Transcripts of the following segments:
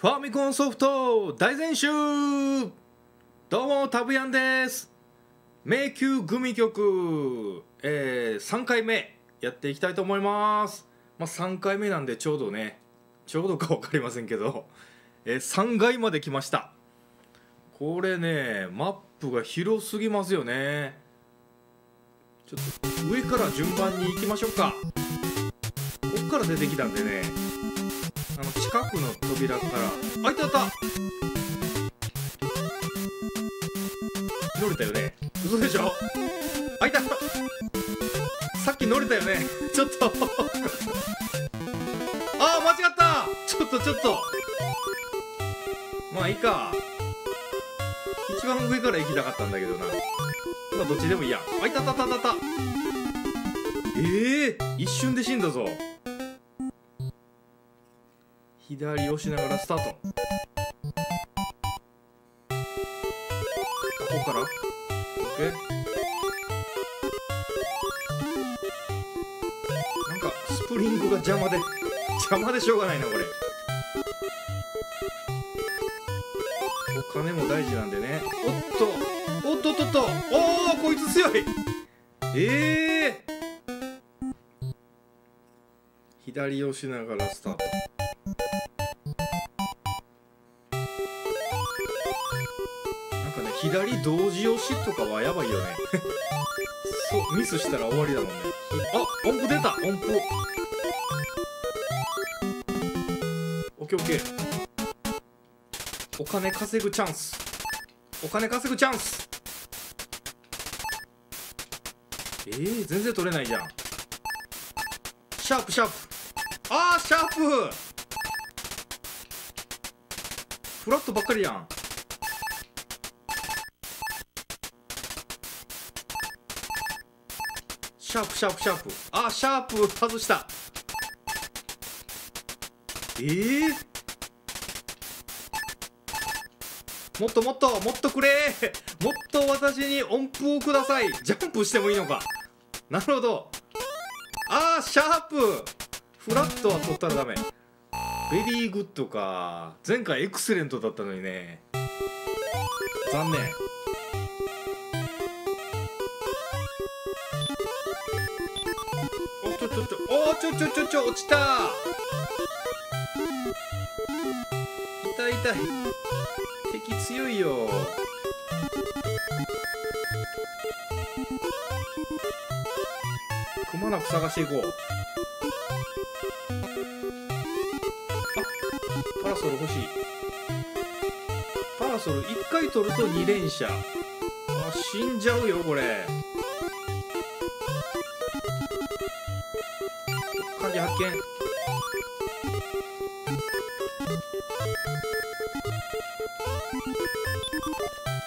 ファミコンソフト大全集。どうもタブヤンです。迷宮組曲、えー、3回目やっていきたいと思います。まあ3回目なんでちょうどねちょうどか分かりませんけど、えー、3階まで来ました。これねマップが広すぎますよね。ちょっと上から順番に行きましょうか。こっから出てきたんでね。あの近くの扉からあいたあった。乗れたよね。嘘でしょ。あいた。さっき乗れたよね。ちょっと。ああ間違った。ちょっとちょっと。まあいいか。一番上から行きたかったんだけどな。まあどっちでもいいや。あいたたたたた。ええー、一瞬で死んだぞ左押しながらスタート。ここから？OK なんかスプリングが邪魔で邪魔でしょうがないなこれ。お金も大事なんでね。おっと。おっとっとっと。おおこいつ強い。ええー、左押しながらスタート。左同時押しとかはやばいよね。そうミスしたら終わりだもんね。あ音符出た。音符。オッケーオッケー。お金稼ぐチャンス。お金稼ぐチャンス。えー、全然取れないじゃん。シャープシャープ。あーシャープ。フラットばっかりやん。シャープシャープシャープ。あシャープ外した。えー、もっともっともっとくれ。もっと私に音符をください。ジャンプしてもいいのか。なるほど。あーシャープ。フラットは取ったらダメ。ベリーグッドか。前回エクセレントだったのにね。残念。ょちょちょちょ落ちた痛い痛い敵強いよくまなく探していこうあパラソル欲しいパラソル1回取ると2連射あ死んじゃうよこれ鍵発見。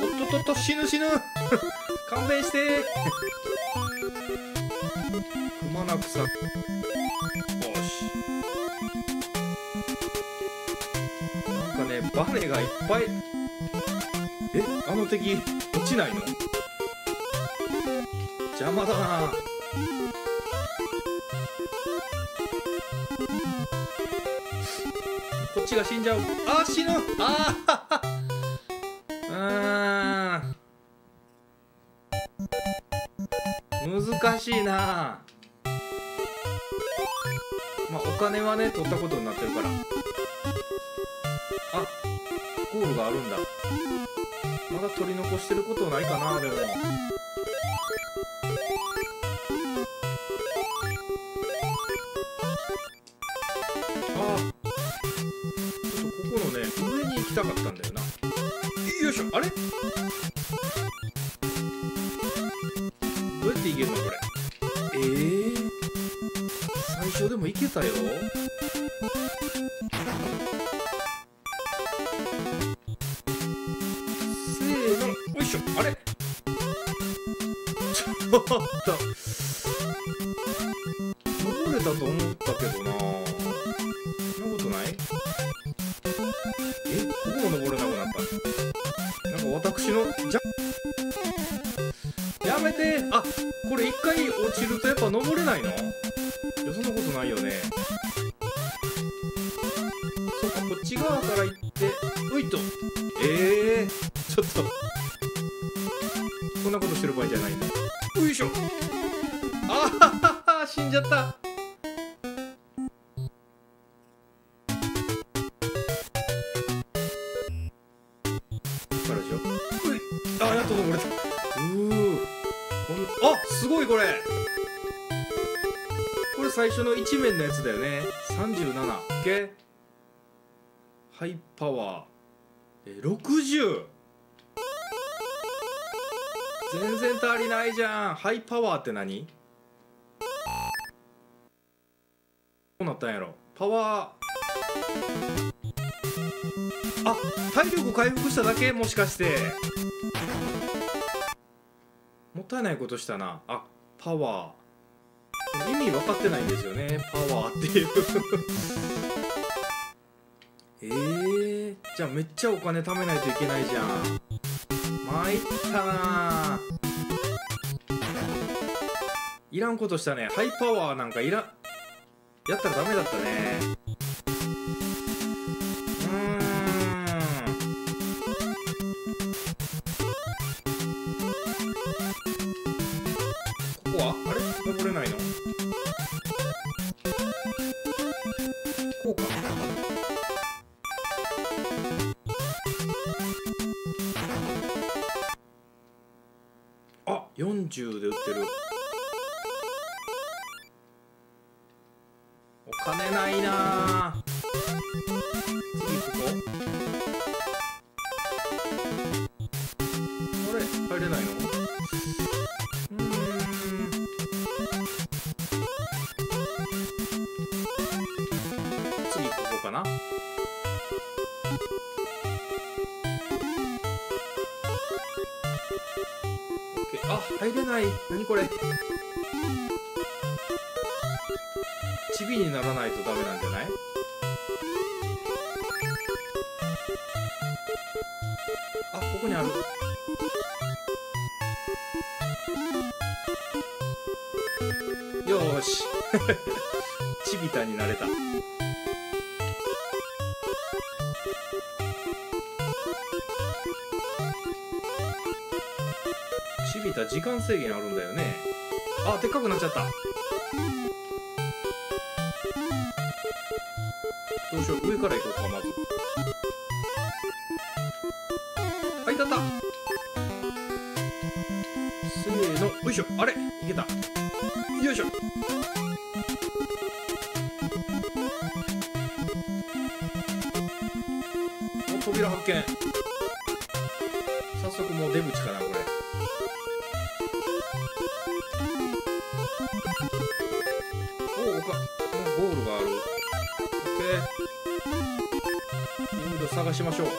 おっとっとっと死ぬ死ぬ。勘弁して。くまなくさ。よし。なんかねバネがいっぱい。えあの敵落ちないの？邪魔だな。こっちが死んじゃう。あー死ぬ。ああうん。難しいな。まあお金はね取ったことになってるから。あゴールがあるんだ。まだ取り残してることないかなでも。ああれ？どうやって行けるのこれ？ええー、最初でも行けたよ。せーの。よいしょ。あれ？ちょっと登れたと思ったけどな。私のじゃやめて。あこれ一回落ちるとやっぱ登れないの？いやそんなことないよね。そっかこっち側から行ってういと。ええー、ちょっと。やつだよね。37けハイパワー。え60全然足りないじゃん。ハイパワーって何？どうなったんやろ？パワー。あ体力回復しただけ？もしかして。もったいないことしたな。あパワー。意味分かってないんですよね。パワーっていう。え。ー、じゃあめっちゃお金貯めないといけないじゃん。参ったな。いらんことしたね。ハイパワーなんかいらやったらダメだったねあれ？登れ？ないのこうかあ40で売ってるお金ないなチビにならないとダメなんじゃない？あここにある。よーし。チビタになれた。チビタ時間制限あるんだよね。あでっかくなっちゃった。どうしよう上から行こうかまず。はい立った。せーのよいしょ。あれいけた。よいしょ。お扉発見。早速もう出口かなこれ。おおかゴールがある。オッケーいろいろ探しましょう。よ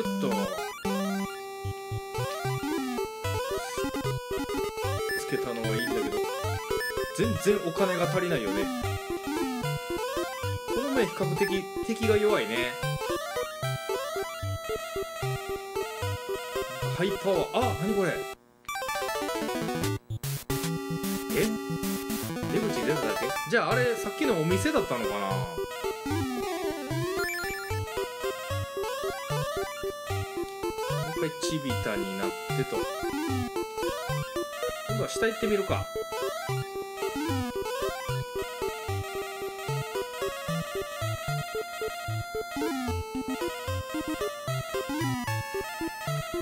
っと。つけたのはいいんだけど。全然お金が足りないよね。この目比較的敵が弱いね。ハイパワー。あ何これ。じゃああれさっきのお店だったのかな？もう一回チビタになってと。今度は下行ってみるか。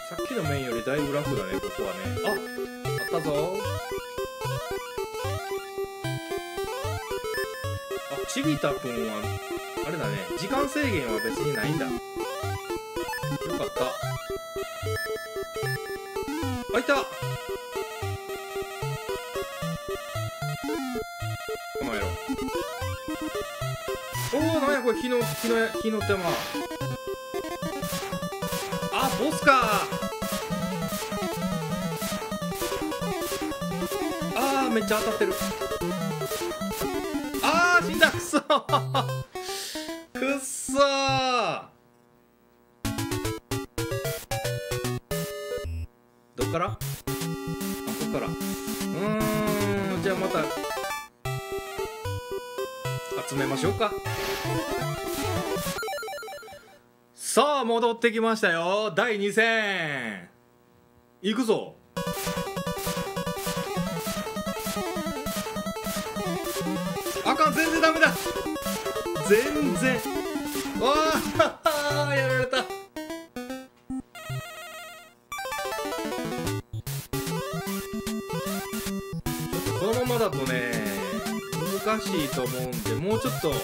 さっきの面よりだいぶ楽だねここはね。ああったぞ。ちびたくんはあれだね時間制限は別にないんだ。よかった。あいた。おおなんやこれ火の火の火の玉あボスか。あーめっちゃ当たってる。くっそー。どっから？あこっから。うん。じゃあまた。集めましょうか。さあ戻ってきましたよ。第2戦。いくぞ。ダメだ。全然。わあ やられた。ちょっとこのままだとね難しいと思うんでもうちょっとお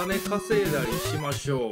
金稼いだりしましょう。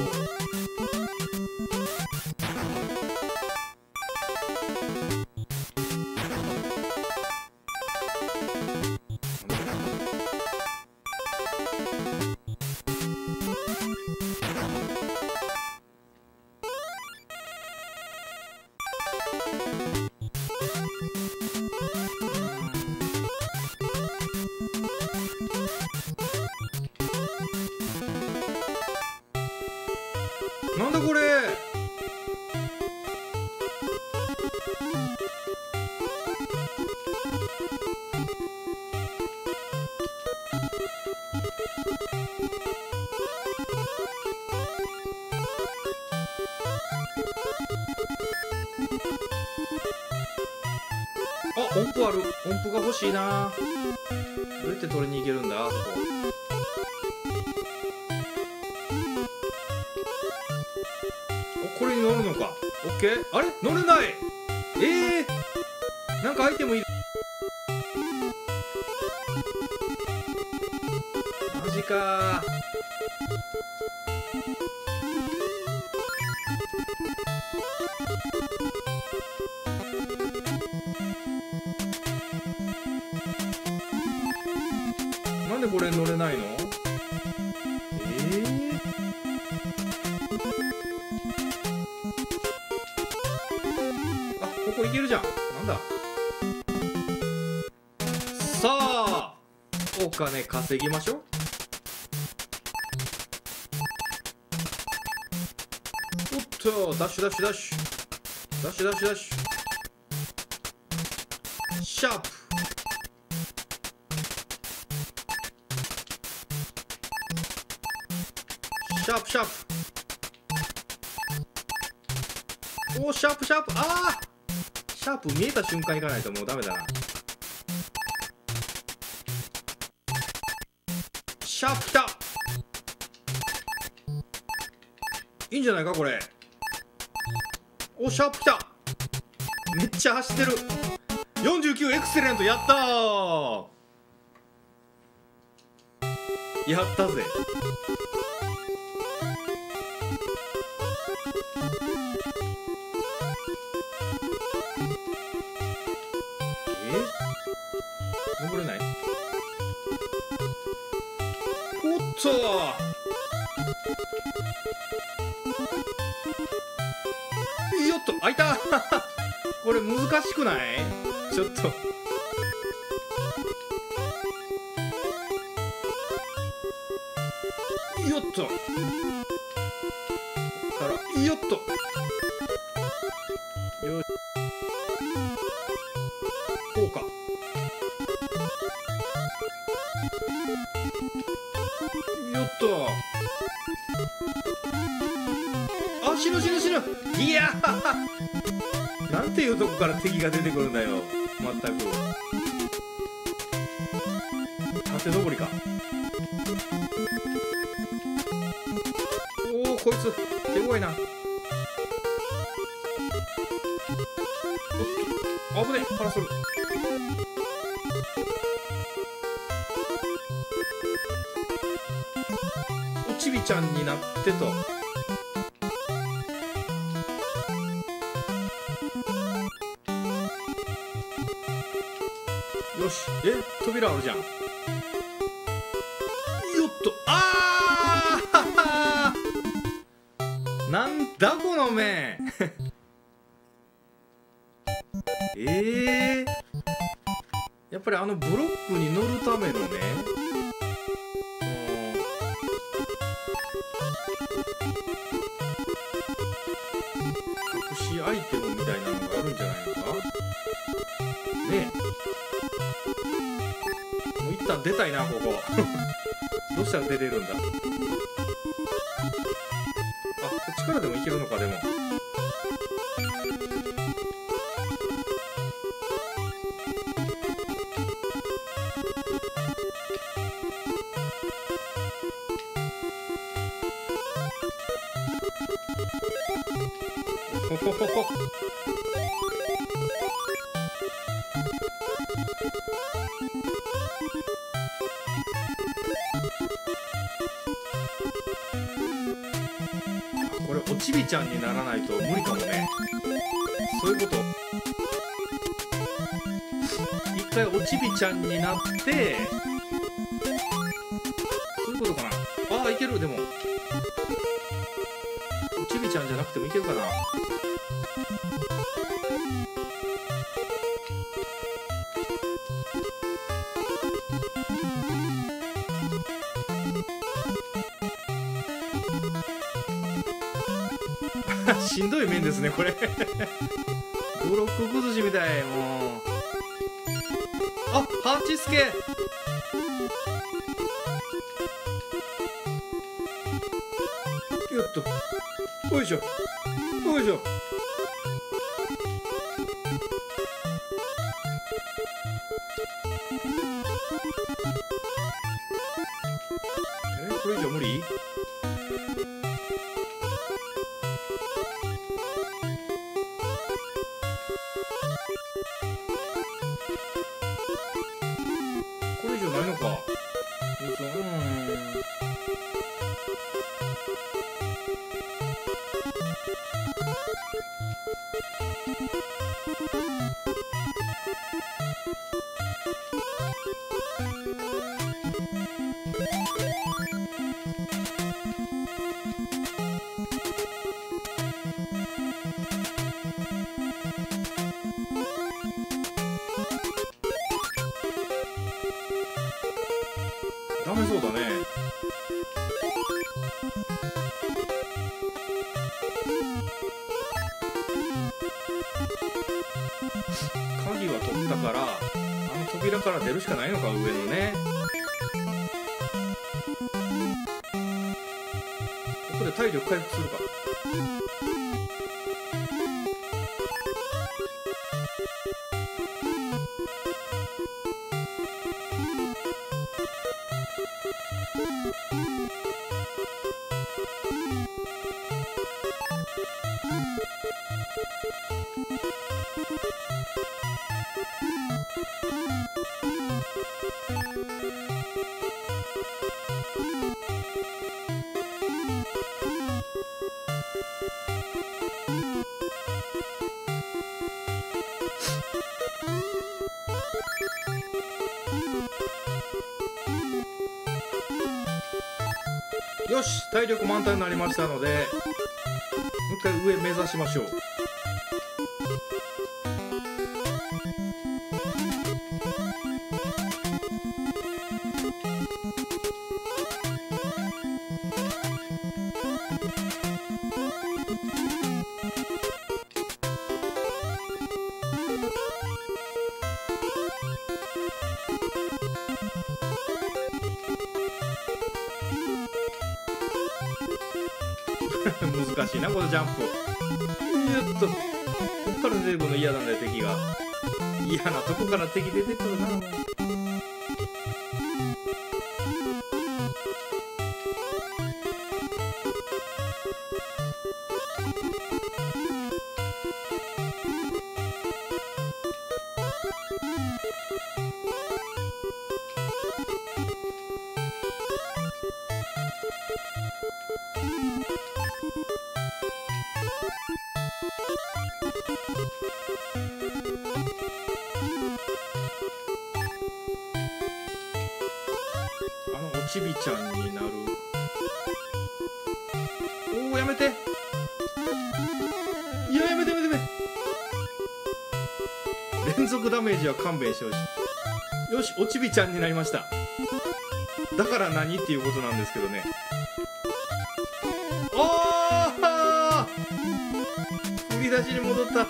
音符ある。音符が欲しいな。どうやって取りに行けるんだ？あそこ。おこれに乗るのか。オッケー。あれ？乗れない。ええー、なんかアイテムいる。マジかんでこれ乗れないの？ええー？あここ行けるじゃん。なんだ？さあお金稼ぎましょう。おっとダッシュダッシュダッシュ。ダッシュダッシュダッシュ。シャープ。シャープシャープああシャープ見えた瞬間いかないともうダメだな。シャープきた。いいんじゃないかこれ。おシャープきた。めっちゃ走ってる。49エクセレントやったやったぜ。登れない。おっと。よっと開いた。これ難しくない？ちょっと。よっと。からよっと。よしとあ死ぬ死ぬ死ぬ。いや。なんていうとこから敵が出てくるんだよ。まったく。縦登りか。おおこいつ。手強いな。おっと危ねパラソル。ちゃんになってと。よし。え？扉あるじゃん。よっと。あーなんだこの目。えー、やっぱりあのブロックに乗るためのね出たいなここ。どうしたら出れるんだ？あこっちからでもいけるのかでも。ほほほほ。ピーちゃんにならないと無理かもね。そういうこと。一回おちびちゃんになってそういうことかな。ああいける。でもおちびちゃんじゃなくてもいけるかな。しんどい面ですねこれ。ブロック崩しみたいもう。あハチスケ。よっとよいしょ。よいしょ。えこれ以上無理？うーんかないのか上のね。ここで体力回復するか。体力満タンになりましたのでもう一回上目指しましょう。のジャンプよっと。こっから出てくるの嫌なんだよ敵が。嫌なとこから敵出てくるな。ちびちゃんになる。おおやめて。いややめてやめてやめて。連続ダメージは勘弁してほしい。よしおちびちゃんになりました。だから何っていうことなんですけどね。おー！振り出しに戻った。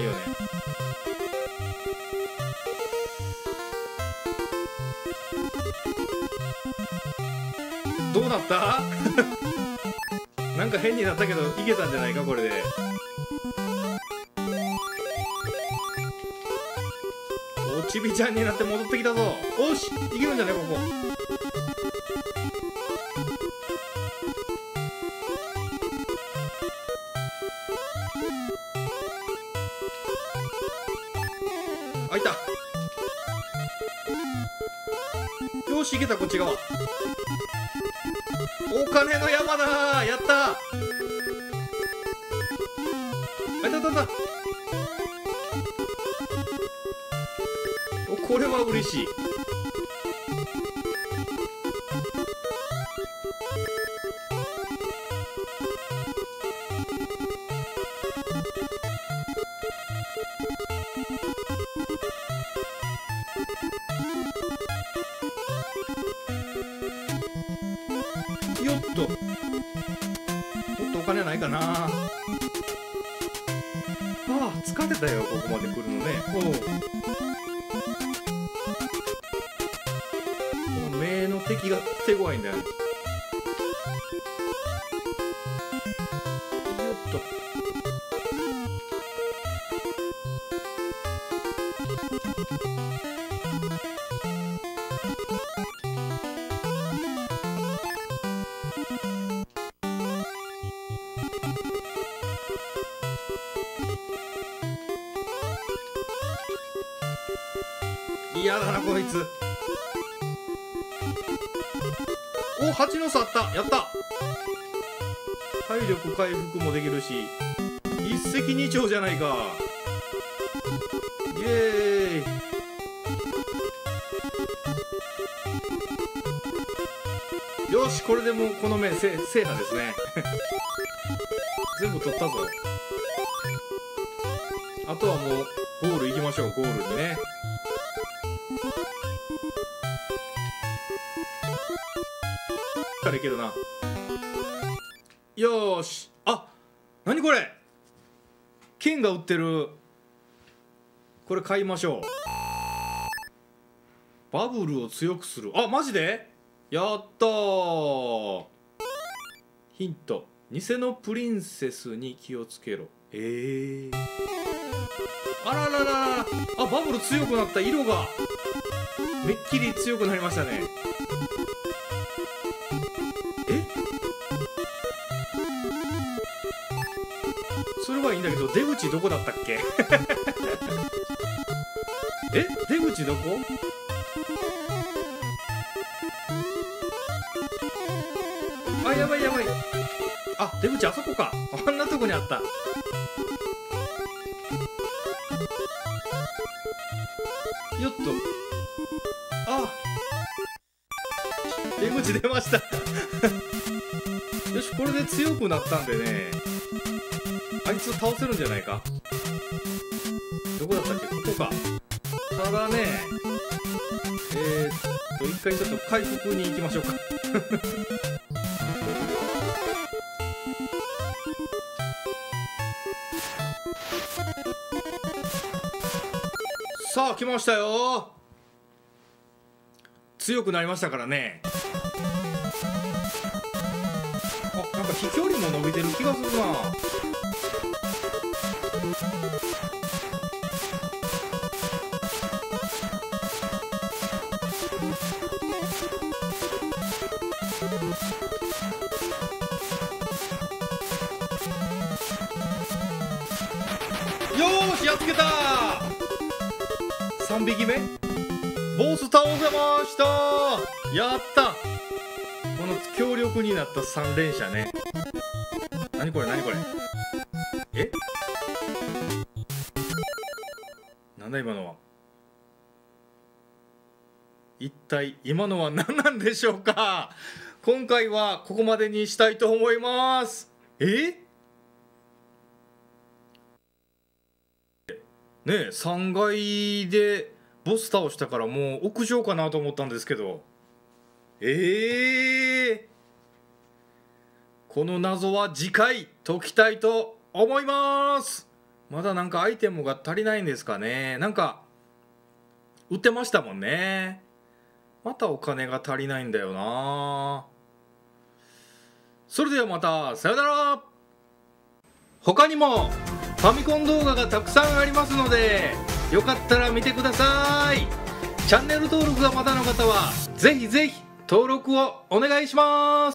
ないよね。どうなった？なんか変になったけどいけたんじゃないかこれで。おちびちゃんになって戻ってきたぞ。おしいけるんじゃないここ。よしいけたこっち側お金の山だ。やった。あいたいたいた。おこれは嬉しい。まで来るのね。おう。この目の敵が手強いんだよ嫌だな こいつ。お蜂の巣あった。やった。体力回復もできるし一石二鳥じゃないか。イエーイ。よしこれでもうこの面せ制覇ですね。全部取ったぞ。あとはもうゴール行きましょうゴールにねからいけるな。よし。あ何これ？金が売ってる。これ買いましょう。バブルを強くする。あマジで？やったヒント。偽のプリンセスに気をつけろ。えー、あらららら。あバブル強くなった。色が。めっきり強くなりましたね。それはいいんだけど出口どこだったっけ？え？出口どこ？あやばいやばい。あ出口あそこか。あんなとこにあった。よっと。あ。出口出ました。よしこれで強くなったんでね。あいつ倒せるんじゃないか。どこだったっけ？ここか。ただねえー、っと一回ちょっと回復に行きましょうか。さあ来ましたよ。強くなりましたからね。あなんか飛距離も伸びてる気がするな。よしやっつけた3匹目。ボス倒せましたやった。この強力になった3連射ね。何これ何これ。え？なんだ今のは。一体今のは何なんでしょうか？今回はここまでにしたいと思います。え？ねえ3階でボス倒したからもう屋上かなと思ったんですけど。ええこの謎は次回解きたいと思います。まだなんかアイテムが足りないんですかね。なんか売ってましたもんね。またお金が足りないんだよな。それではまたさよなら。他にもファミコン動画がたくさんありますのでよかったら見てください。チャンネル登録がまだの方はぜひぜひ登録をお願いします。